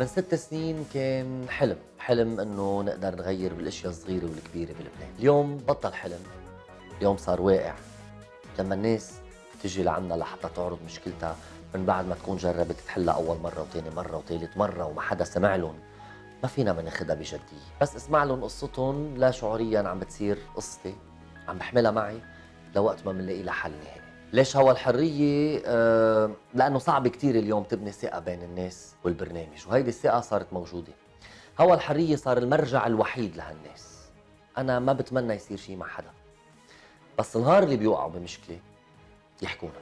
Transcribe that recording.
من ست سنين كان حلم. حلم إنه نقدر نغير بالأشياء الصغيرة والكبيرة بلبنان. اليوم بطل حلم. اليوم صار واقع. لما الناس تجي لعنا لحتى تعرض مشكلتها من بعد ما تكون جربت تحلها أول مرة وثاني مرة وثالث مرة وما حدا سمع لهم ما فينا ما ناخذها بجدية. بس اسمع لهم قصتهم لا شعوريا عم بتصير قصتي. عم بحملها معي لوقت ما بنلاقي لها حل نهائي. ليش هوا الحرية؟ آه لأنه صعب كتير اليوم تبني ثقة بين الناس والبرنامج وهيدي الثقة صارت موجودة. هوا الحرية صار المرجع الوحيد لهالناس. أنا ما بتمنى يصير شيء مع حدا. بس النهار اللي بيوقعوا بمشكلة يحكونا.